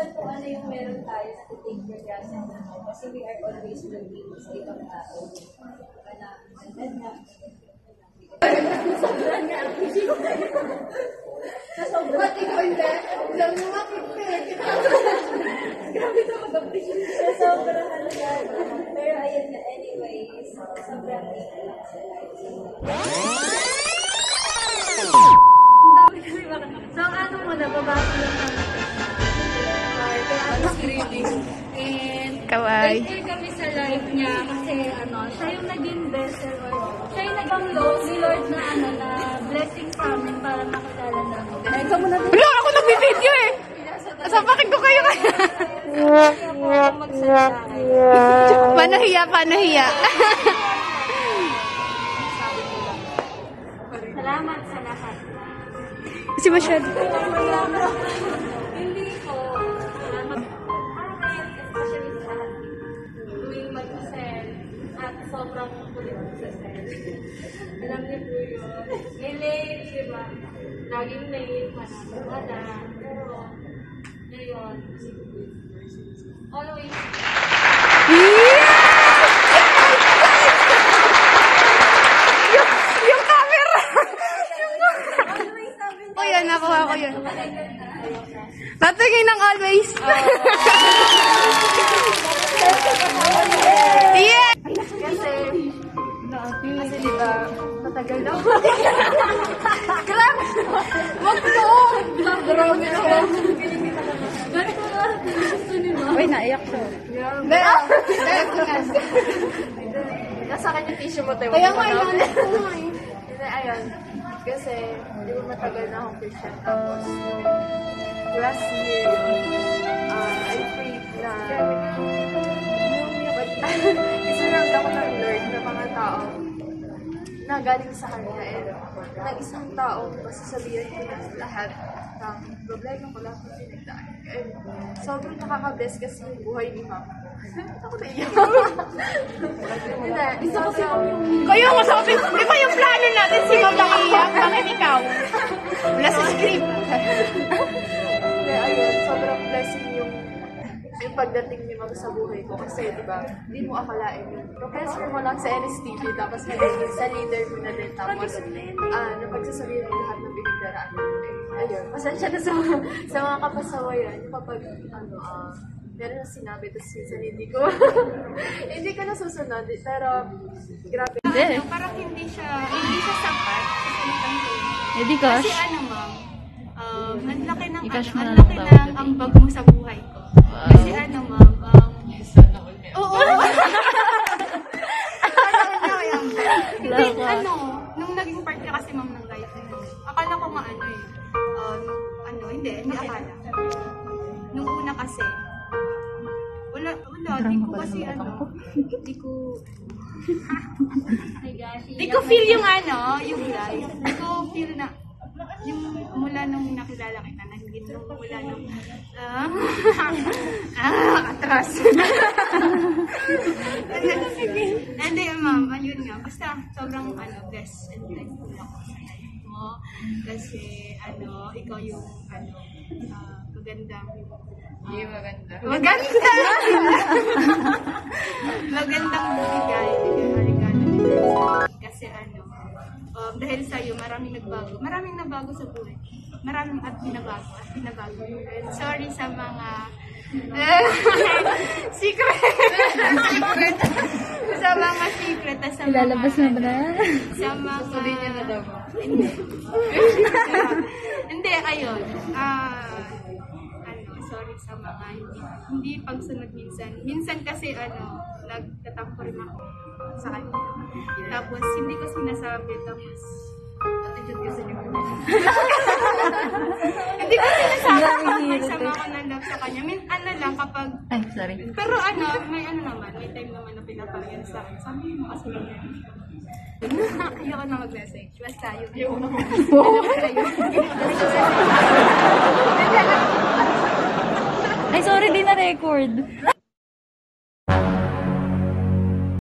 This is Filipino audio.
minsan kung ano yung meron tayo na take for granted naman. Kasi we are always looking sa ibang tao. Na, ganyan na. Ba't ikaw hindi? Alam mo nga, prepare kita. Grabe ito mag-appreciate. So, sobrang halaga. Pero ayun na, anyways, sobrang thankful lang sa life. So, ano mo na, babasa lang ano, screening. And, Kaway. Thankful kami sa life niya kasi ano, siya yung naging vessel or siya yung naging Lord, ni Lord na ano, na blessing sa amin para makilala namin. Kaya ikaw muna din. Wala, ako nagbibideo eh. Sapakin ko kayo kaya. Ako magsalita kayo. Paano hiya, paano hiya? Salamat sa lahat. Kasi masyado. Sobrang kulit sa sell. Alam niyo po yun. May late, di ba? Laging late, manang wala. Pero, ngayon, always, oh, yan, nakuha ko yun. Natingin ng always. yeah! ako. Grabe! Wag to! Grabe na ako. Ganito na. Gusto niyo ba? Uy, naiyak siya. Grabe. Nasa kanya tissue mo tayo. Kaya nga, ilanit ko nga eh. Hindi, ayun. Kasi, di ba matagal na akong Christian. Tapos, last year, uh, I prayed na na galing sa Kanya. And ng isang tao, masasabihan ko na lahat ng problema ko lahat ng pinagdaan. And sobrang nakaka-bless kasi yung buhay ni Mama. Ako na iyak. Kasi yung Kayo mo sabi, di ba yung plano natin si Ma'am Iyak? Bakit ikaw? Wala sa script. Hindi, ayun, pagdating ni Ma'am sa buhay ko. Kasi, di ba, hindi mo akalain yung professor mo lang sa NSTP, tapos magiging sa leader mo na din. Tapos, ah, uh, napagsasabihin mo lahat ng pinagdaraan mo. Eh, ayun, pasensya na sa, sa mga kapasawayan. Kapag, ano, ah, meron na sinabi, tapos minsan hindi ko, hindi ko nasusunod. Pero, grabe. Hindi. parang hindi siya hindi siya sapat sa salitang tulong. Eh, di gosh. Kasi ano ma'am, um, ang laki ng ano, na ang laki ng ambag mo sa buhay ko. Kasi ano ma'am, um, Oo! Na ambag. Hindi, ano, nung naging part ka kasi ma'am ng life mo, akala ko nga ano eh, um, ano, hindi, hindi akala. Nung una kasi, wala, wala, di ko kasi ano, di ko, Di ko feel yung ano, yung life. Di ko feel na, yung mula nung nakilala kita, na hindi nung mula nung, ah, ah, atras. Hindi, ma'am, ayun nga. Basta, sobrang, ano, blessed and thankful ako sa life mo. Kasi, ano, ikaw yung, ano, ah, magandang, hindi maganda. Maganda! Magandang bigay. Regalo dahil sa iyo, maraming nagbago. Maraming nabago sa buhay. Maraming at binabago at binabago. And sorry sa mga secret. secret. sa mga secret sa Ilalabas mga, na ba na? sa mga... Sabihin niya na daw. Hindi. Hindi, ayun. Ah, ano, sorry sa mga hindi, hindi pagsunod minsan. Minsan kasi, ano, nagtatampo rin ako sa kanya. Tapos, hindi ko sinasabi, tapos, attitude kasi niyo. hindi ko sinasabi kapag may sama ko ng love sa kanya. Min, ano lang, kapag, Ay, sorry. pero ano, may ano naman, may time naman na pinapagyan sa akin. Sabi mo kasi ganyan. Ayoko na mag-message. Basta yun. Ayoko na Ay, sorry, di na record.